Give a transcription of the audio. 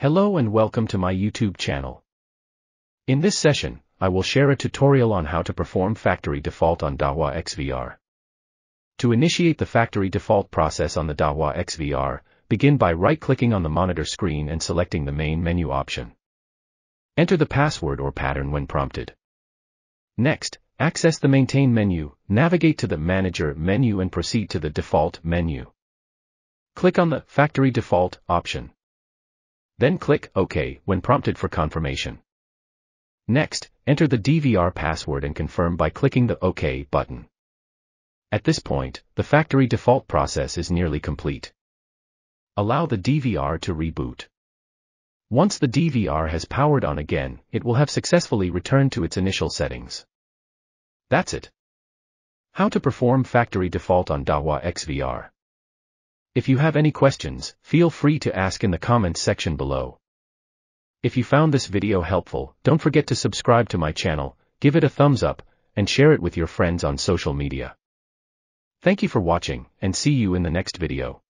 Hello and welcome to my YouTube channel. In this session, I will share a tutorial on how to perform factory default on Dahua XVR. To initiate the factory default process on the Dahua XVR, begin by right-clicking on the monitor screen and selecting the main menu option. Enter the password or pattern when prompted. Next, access the Maintain menu, navigate to the Manager menu and proceed to the Default menu. Click on the Factory Default option. Then click OK when prompted for confirmation. Next, enter the DVR password and confirm by clicking the OK button. At this point, the factory default process is nearly complete. Allow the DVR to reboot. Once the DVR has powered on again, it will have successfully returned to its initial settings. That's it. How to perform factory default on Dahua XVR. If you have any questions, feel free to ask in the comments section below. If you found this video helpful, don't forget to subscribe to my channel, give it a thumbs up, and share it with your friends on social media. Thank you for watching, and see you in the next video.